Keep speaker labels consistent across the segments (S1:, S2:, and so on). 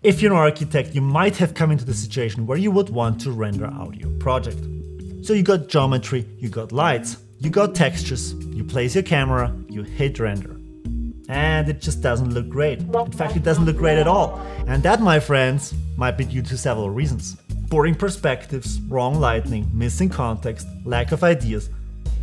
S1: If you're an architect, you might have come into the situation where you would want to render out your project. So you got geometry, you got lights, you got textures, you place your camera, you hit render. And it just doesn't look great. In fact, it doesn't look great at all. And that, my friends, might be due to several reasons. Boring perspectives, wrong lighting, missing context, lack of ideas,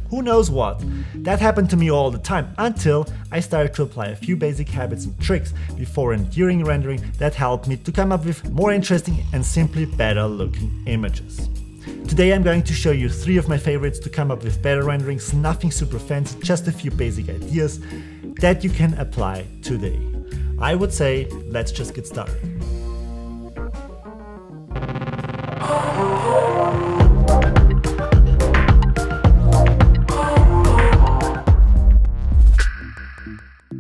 S1: who knows what. That happened to me all the time until I started to apply a few basic habits and tricks before and during rendering that helped me to come up with more interesting and simply better looking images. Today I'm going to show you three of my favorites to come up with better renderings, nothing super fancy, just a few basic ideas that you can apply today. I would say let's just get started.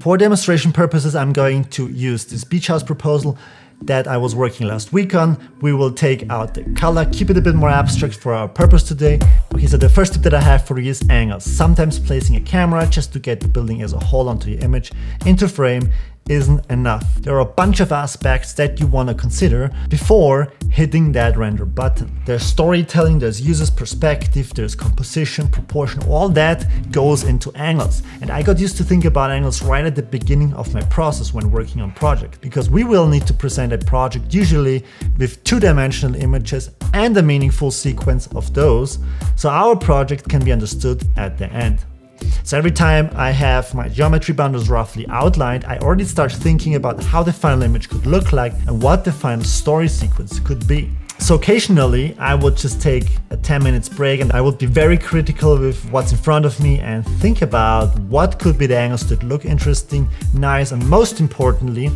S1: For demonstration purposes, I'm going to use this beach house proposal that I was working last week on. We will take out the color, keep it a bit more abstract for our purpose today. Okay, so the first tip that I have for you is angles. Sometimes placing a camera just to get the building as a whole onto your image into frame isn't enough. There are a bunch of aspects that you want to consider before hitting that render button. There's storytelling, there's user's perspective, there's composition, proportion, all that goes into angles. And I got used to think about angles right at the beginning of my process when working on project, because we will need to present a project usually with two-dimensional images and a meaningful sequence of those, so our project can be understood at the end. So every time I have my geometry bundles roughly outlined, I already start thinking about how the final image could look like and what the final story sequence could be. So occasionally I would just take a 10 minutes break and I would be very critical with what's in front of me and think about what could be the angles that look interesting, nice and most importantly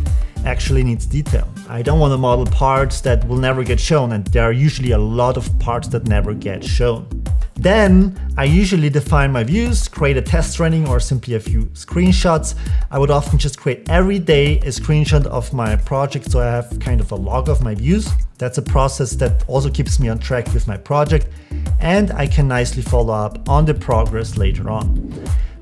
S1: actually needs detail. I don't want to model parts that will never get shown and there are usually a lot of parts that never get shown. Then I usually define my views, create a test rendering or simply a few screenshots. I would often just create every day a screenshot of my project so I have kind of a log of my views. That's a process that also keeps me on track with my project and I can nicely follow up on the progress later on.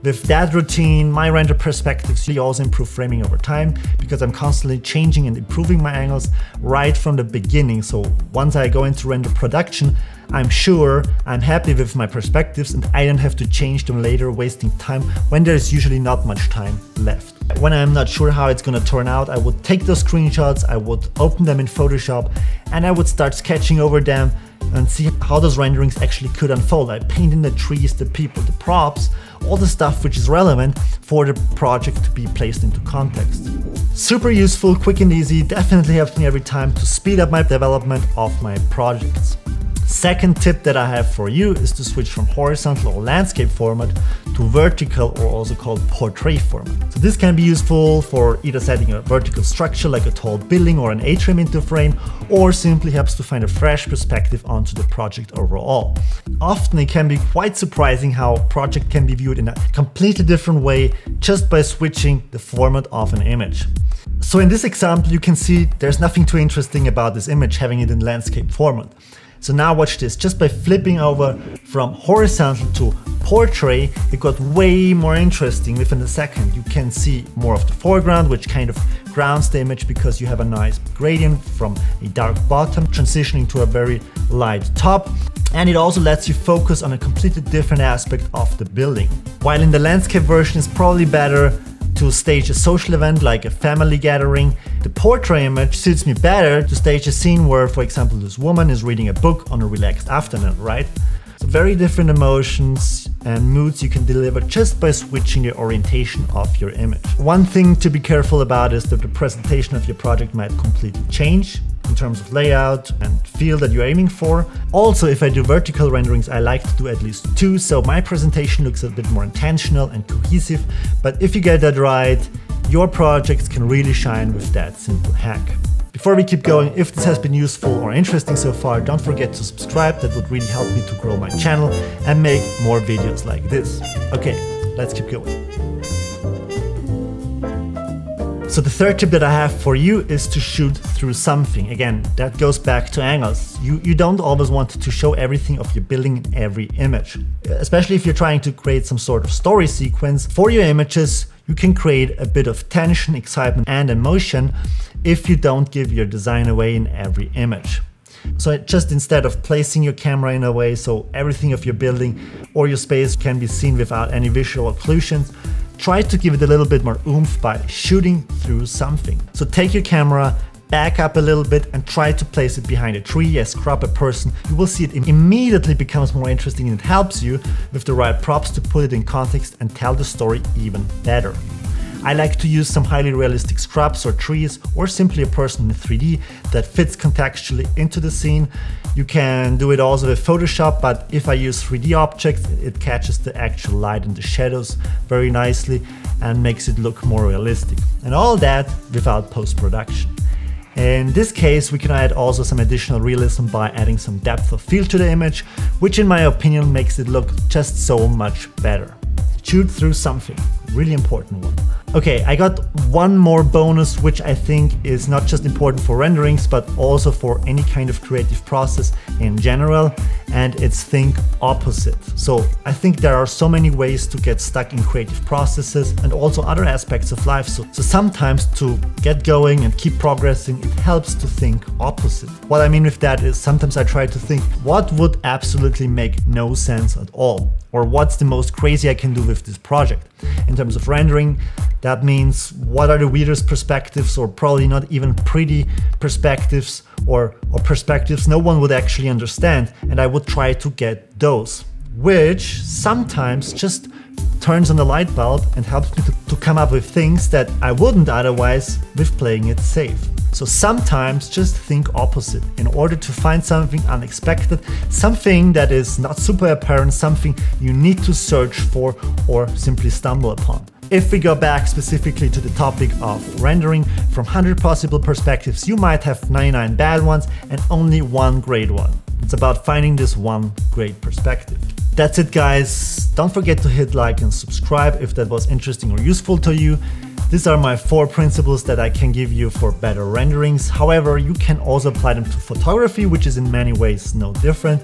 S1: With that routine, my render perspectives really also improve framing over time because I'm constantly changing and improving my angles right from the beginning. So once I go into render production, I'm sure I'm happy with my perspectives and I don't have to change them later, wasting time when there's usually not much time left. When I'm not sure how it's gonna turn out, I would take those screenshots, I would open them in Photoshop and I would start sketching over them and see how those renderings actually could unfold. I paint in the trees, the people, the props, all the stuff which is relevant for the project to be placed into context. Super useful, quick and easy, definitely helps me every time to speed up my development of my projects. Second tip that I have for you is to switch from horizontal or landscape format to vertical or also called portrait format. So this can be useful for either setting a vertical structure like a tall building or an atrium into frame or simply helps to find a fresh perspective onto the project overall. Often it can be quite surprising how a project can be viewed in a completely different way just by switching the format of an image. So in this example you can see there's nothing too interesting about this image having it in landscape format. So now watch this, just by flipping over from horizontal to portrait, it got way more interesting within a second. You can see more of the foreground, which kind of grounds the image because you have a nice gradient from a dark bottom transitioning to a very light top. And it also lets you focus on a completely different aspect of the building. While in the landscape version it's probably better to stage a social event like a family gathering. The portrait image suits me better to stage a scene where, for example, this woman is reading a book on a relaxed afternoon, right? So very different emotions and moods you can deliver just by switching the orientation of your image. One thing to be careful about is that the presentation of your project might completely change in terms of layout and feel that you're aiming for. Also, if I do vertical renderings, I like to do at least two, so my presentation looks a bit more intentional and cohesive. But if you get that right, your projects can really shine with that simple hack. Before we keep going, if this has been useful or interesting so far, don't forget to subscribe, that would really help me to grow my channel and make more videos like this. Okay, let's keep going. So the third tip that I have for you is to shoot through something. Again, that goes back to angles. You, you don't always want to show everything of your building in every image. Especially if you're trying to create some sort of story sequence for your images, you can create a bit of tension, excitement and emotion if you don't give your design away in every image. So just instead of placing your camera in a way so everything of your building or your space can be seen without any visual occlusions, try to give it a little bit more oomph by shooting through something. So take your camera, back up a little bit and try to place it behind a tree as crop a person, you will see it immediately becomes more interesting and it helps you with the right props to put it in context and tell the story even better. I like to use some highly realistic scrubs or trees or simply a person in 3D that fits contextually into the scene. You can do it also with Photoshop, but if I use 3D objects, it catches the actual light and the shadows very nicely and makes it look more realistic. And all that without post-production. In this case, we can add also some additional realism by adding some depth of field to the image, which in my opinion makes it look just so much better. Shoot through something, really important one. Okay, I got one more bonus which I think is not just important for renderings but also for any kind of creative process in general and it's think opposite. So I think there are so many ways to get stuck in creative processes and also other aspects of life. So, so sometimes to get going and keep progressing it helps to think opposite. What I mean with that is sometimes I try to think what would absolutely make no sense at all or what's the most crazy I can do with this project. In terms of rendering, that means what are the weirdest perspectives or probably not even pretty perspectives or, or perspectives no one would actually understand and I would try to get those, which sometimes just turns on the light bulb and helps me to, to come up with things that I wouldn't otherwise with playing it safe. So sometimes just think opposite in order to find something unexpected, something that is not super apparent, something you need to search for or simply stumble upon. If we go back specifically to the topic of rendering, from 100 possible perspectives, you might have 99 bad ones and only one great one. It's about finding this one great perspective. That's it guys. Don't forget to hit like and subscribe if that was interesting or useful to you. These are my four principles that I can give you for better renderings. However, you can also apply them to photography, which is in many ways no different.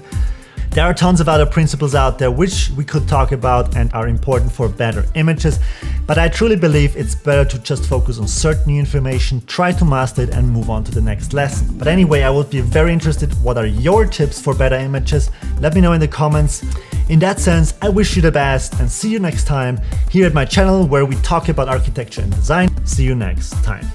S1: There are tons of other principles out there which we could talk about and are important for better images, but I truly believe it's better to just focus on certain new information, try to master it and move on to the next lesson. But anyway, I would be very interested what are your tips for better images? Let me know in the comments. In that sense, I wish you the best and see you next time here at my channel where we talk about architecture and design. See you next time.